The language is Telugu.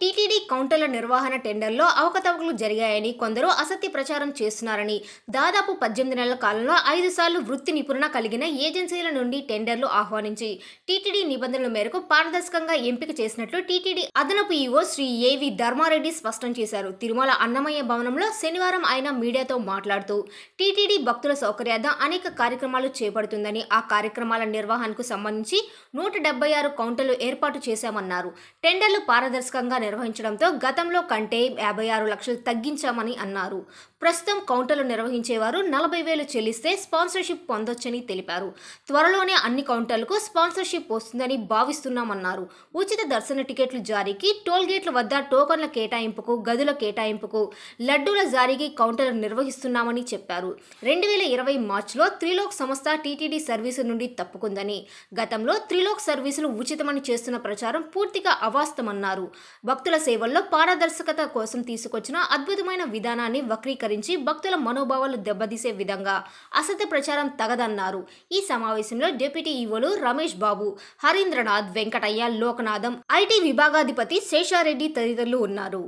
టీటీడీ కౌంటర్ల నిర్వహణ టెండర్లో అవకతవకలు జరిగాయని కొందరు అసత్య ప్రచారం చేస్తున్నారని దాదాపు పద్దెనిమిది నెలల కాలంలో ఐదు సార్లు వృత్తి నిపుణ కలిగిన ఏజెన్సీల నుండి టెండర్లు ఆహ్వానించి టీటీడీ నిబంధనల మేరకు పారదర్శకంగా ఎంపిక చేసినట్లు టీటీడీ అదనపు ఈవో శ్రీ ఏవి ధర్మారెడ్డి స్పష్టం చేశారు. తిరుమల అన్నమయ్య భవనంలో శనివారం ఆయన మీడియాతో మాట్లాడుతూ టీటీడీ భక్తుల సౌకర్యార్థం అనేక కార్యక్రమాలు చేపడుతుందని ఆ కార్యక్రమాల నిర్వహణకు సంబంధించి నూట డెబ్బై ఆరు కౌంటర్లు ఏర్పాటు చేశామన్నారు. టెండర్లు పారదర్శకంగా నిర్వహించడంతో గతంలో కంటే యాభై ఆరు లక్షలు తగ్గించామని అన్నారు. ప్రస్తుతం కౌంటర్లు నిర్వహించేవారు నలభై వేలు చెల్లిస్తే స్పాన్సర్షిప్ పొందొచ్చని తెలిపారు. త్వరలోనే అన్ని కౌంటర్లకు స్పాన్సర్షిప్ వస్తుందని భావిస్తున్నామన్నారు. ఉచిత దర్శన టికెట్లు జారీకి టోల్ గేట్ల వద్ద టోకన్ల కేటాయింపుకు గదుల కేటాయింపుకు లడ్డూల జారీకి కౌంటర్లు నిర్వహిస్తున్నామని చెప్పారు. రెండు వేల ఇరవై మార్చిలో త్రిలోక్ సంస్థ టీటీడీ సర్వీసు నుండి తప్పుకుందని గతంలో త్రిలోక్ సర్వీసులు ఉచితమని చేస్తున్న ప్రచారం పూర్తిగా అవాస్తమన్నారు భక్తుల సేవల్లో పారదర్శకత కోసం తీసుకొచ్చిన అద్భుతమైన విధానాన్ని వక్రీకరించి భక్తుల మనోభావాలు దెబ్బతీసే విధంగా అసత్య ప్రచారం తగదన్నారు. ఈ సమావేశంలో డిప్యూటీ ఈవోలు రమేష్ బాబు హరీంద్రనాథ్ వెంకటయ్య లోకనాథం ఐటీ విభాగాధిపతి శేషారెడ్డి తదితరులు ఉన్నారు.